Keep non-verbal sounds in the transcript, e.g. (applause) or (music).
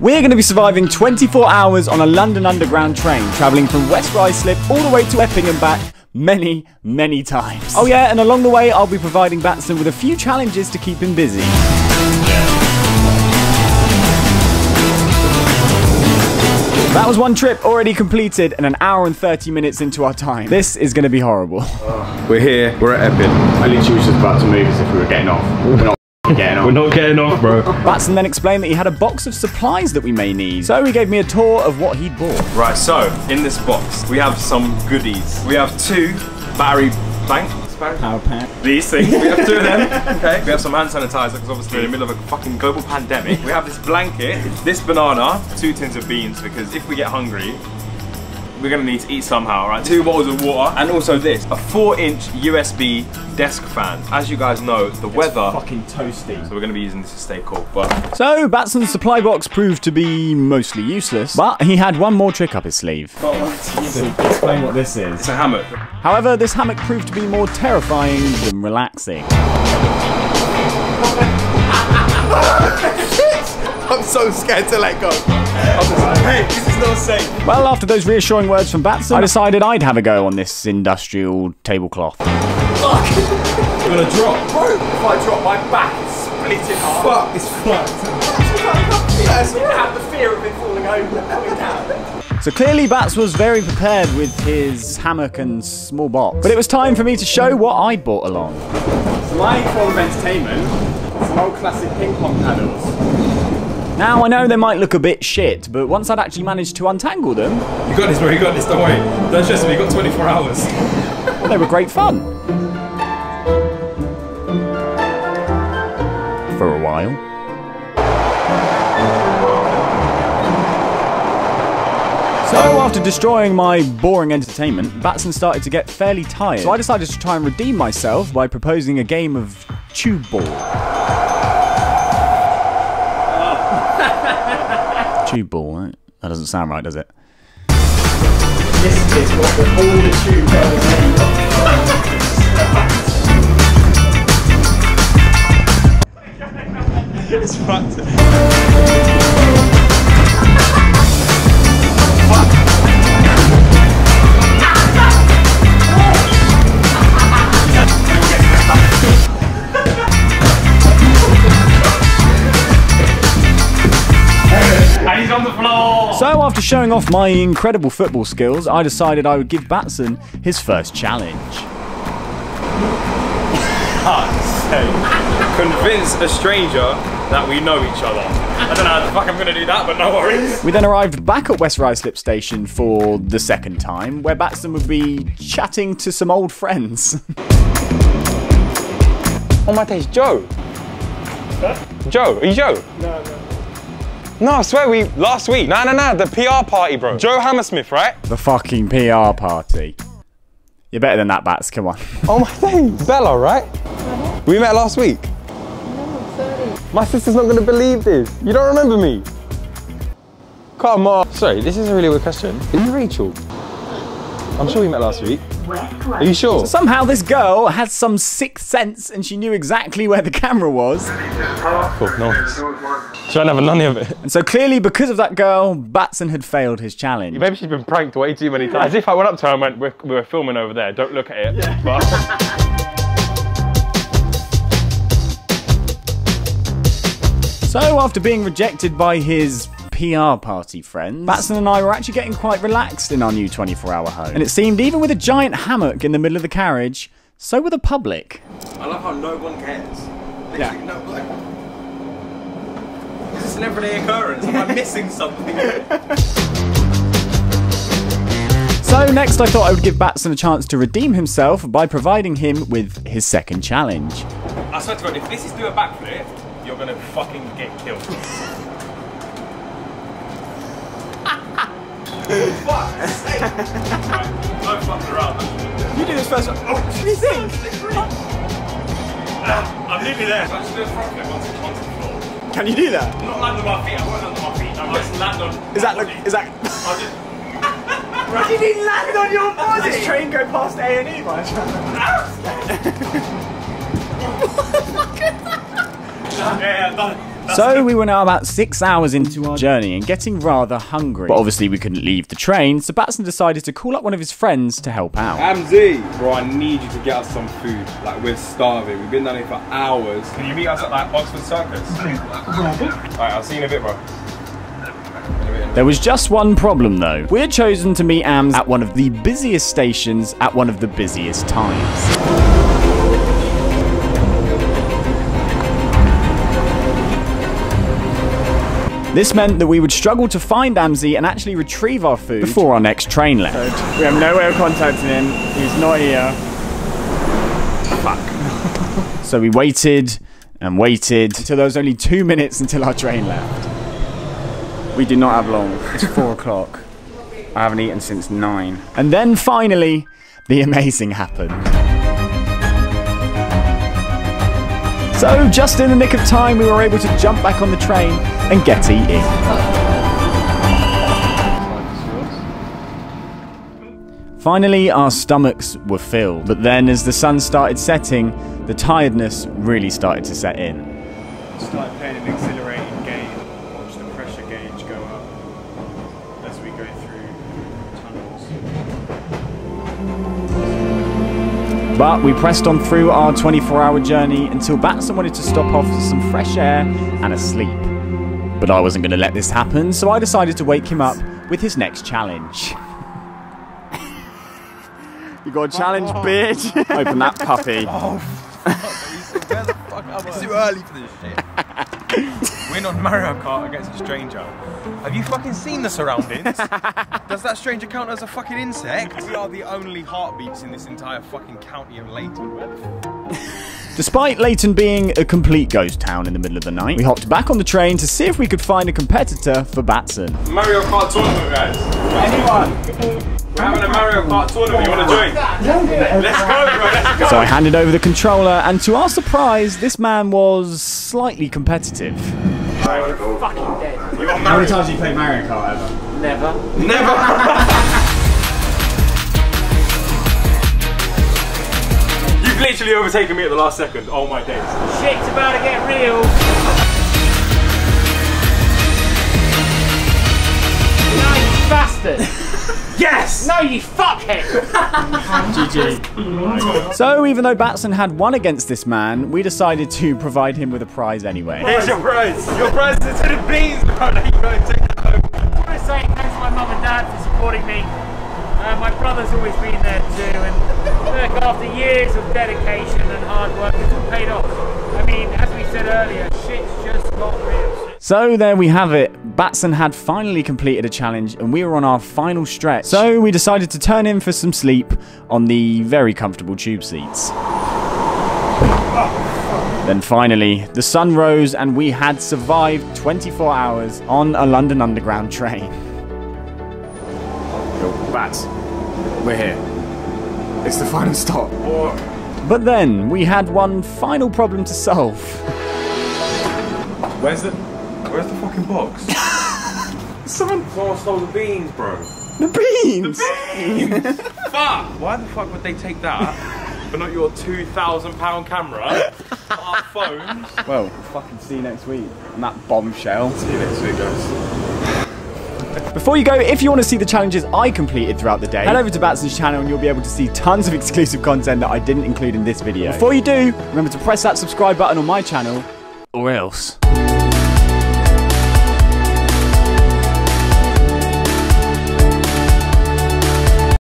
We're going to be surviving 24 hours on a London Underground train, travelling from West Ruislip all the way to Epping and back many, many times. Oh yeah, and along the way I'll be providing Batson with a few challenges to keep him busy. That was one trip already completed and an hour and 30 minutes into our time. This is going to be horrible. We're here. We're at Epping. I literally was just about to move as if we were getting off. We're (laughs) not getting off. We're not getting off, bro. Batson then explained that he had a box of supplies that we may need, so he gave me a tour of what he'd bought. right, so in this box we have some goodies. We have two battery bank. Power pack. These things. We have two of them. (laughs) Okay. We have some hand sanitizer because obviously we're in the middle of a fucking global pandemic. We have this blanket, this banana, two tins of beans because if we get hungry, we're gonna need to eat somehow, right? Two bottles of water, and also this, a four-inch USB desk fan. As you guys know, the weather. Fucking toasty. So we're gonna be using this to stay cool, but So, Batson's supply box proved to be mostly useless, but he had one more trick up his sleeve. Explain what this is. it's a hammock. However, this hammock proved to be more terrifying than relaxing. (laughs) (laughs) I'm so scared to let go. hey, this is not safe. Well, after those reassuring words from Batson, I decided I'd have a go on this industrial tablecloth. Fuck! I'm gonna drop. Bro, if I drop, my back is split in half. Fuck, it's fucked. yes, I have the fear of it falling over and coming down. So clearly Bats was very prepared with his hammock and small box. But it was time for me to show what I'd brought along. So my form of entertainment, some old classic ping pong paddles. Now, I know they might look a bit shit, but once I'd actually managed to untangle them, You got this, bro. You got this. Don't worry. Don't stress me. You got 24 hours. they were great fun. For a while. So, after destroying my boring entertainment, Batson started to get fairly tired. So I decided to try and redeem myself by proposing a game of tube ball. Tube ball, right? That doesn't sound right, does it? This is what the, all the tube bells are made of. it's (laughs) fucked. After showing off my incredible football skills, I decided I would give Batson his first challenge. Ah, convince a stranger that we know each other. I don't know how the fuck I'm gonna do that, but no worries. We then arrived back at West Ruislip Station for the second time, where Batson would be chatting to some old friends. Oh my days, Joe. Joe, are you Joe? No, no. No, I swear we last week. No, no, no, the PR party, bro. Joe Hammersmith, right? the fucking PR party. You're better than that, Bats, come on. Oh my days, Bella, right? We met last week. No, sorry. My sister's not gonna believe this. You don't remember me? Come on. Sorry, this is a really weird question. Are you Rachel? I'm sure we met last week. Are you sure? Somehow this girl has some sixth sense and she knew exactly where the camera was. Cool, nice. She don't have none of it. And so clearly, because of that girl, Batson had failed his challenge. Maybe she's been pranked way too many times. As if I went up to her and went, we're, we were filming over there, don't look at it. But So, after being rejected by his PR party friends, Batson and I were actually getting quite relaxed in our new 24 hour home. And it seemed, even with a giant hammock in the middle of the carriage, so were the public. I love how no one cares. Literally, Yeah. no, like, is this an everyday occurrence? Am I (laughs) missing something? So, next, I thought I would give Batson a chance to redeem himself by providing him with his second challenge. I swear to God, if this is do a backflip, you're gonna fucking get killed. Fuck sake. Right, (laughs) No fucking around. You do this first. Oh, what do you think? I'm nearly there. I just do a front flip onto, onto the floor. Can you do that? Not land on my feet, I won't land on my feet. I'll just land on Is that my look? Is that? I'll just... You didn't land on your body. This train go past A and E by (laughs) Yeah, yeah, done it. So we were now about six hours into our journey and getting rather hungry. But obviously we couldn't leave the train, so Batson decided to call up one of his friends to help out. Amzi, bro, I need you to get us some food. Like we're starving. We've been down here for hours. Can you meet us at like Oxford Circus? Alright, I'll see you in a bit, bro. There was just one problem though. We had chosen to meet Ams at one of the busiest stations at one of the busiest times. This meant that we would struggle to find Amzi and actually retrieve our food before our next train left. We have no way of contacting him. He's not here. Fuck. (laughs) so we waited and waited until there was only two minutes until our train left. We did not have long. It's (laughs) four o'clock. I haven't eaten since nine. And then finally, the amazing happened. So, just in the nick of time, we were able to jump back on the train and get eating. Finally, our stomachs were filled, but then as the sun started setting, the tiredness really started to set in. Playing an game. The pressure gauge go up as we go But we pressed on through our 24 hour journey until Batson wanted to stop off for some fresh air and a sleep. But I wasn't going to let this happen, so I decided to wake him up with his next challenge. (laughs) you got a challenge, oh. bitch? (laughs) Open that puppy. Oh, fuck. It's too early for this shit. (laughs) Win on Mario Kart against a stranger. Have you fucking seen the surroundings? (laughs) Does that stranger count as a fucking insect? We are the only heartbeats in this entire fucking county of Leyton. (laughs) Despite Leyton being a complete ghost town in the middle of the night, we hopped back on the train to see if we could find a competitor for Batson. Mario Kart tournament, guys. Anyone? We're having a Mario Kart tournament. You want to join? Let's go, bro. Let's go. So I handed over the controller, and to our surprise, this man was slightly competitive. You want How many times have you played Mario Kart ever? Never. Never. (laughs) You've literally overtaken me at the last second. Oh my days. Shit's about to get real. No, you bastard. Yes! No, you fuckhead. (laughs) GG. so even though Batson had won against this man, we decided to provide him with a prize anyway. Here's your prize. Your prize is to the beans, bro. Now you gotta take it home. I want to say thanks to my mum and dad for supporting me. Uh, my brother's always been there too, and look, after years of dedication and hard work, it's all paid off. I mean, as we said earlier, shit's just not real. So there we have it. Batson had finally completed a challenge and we were on our final stretch. So we decided to turn in for some sleep on the very comfortable tube seats. Then finally, the sun rose and we had survived 24 hours on a London Underground train. Yo, Bats. We're here. It's the final stop. But then we had one final problem to solve. Where's the Where's the fucking box? (laughs) Someone, Someone stole the beans, bro. the beans! (laughs) Fuck! Why the fuck would they take that, but not your two thousand pound camera, our phones? Well, we'll fucking see you next week. And that bombshell. See you next week, guys. Before you go, if you want to see the challenges I completed throughout the day, head over to Batson's channel and you'll be able to see tons of exclusive content that I didn't include in this video. Before you do, remember to press that subscribe button on my channel, or else.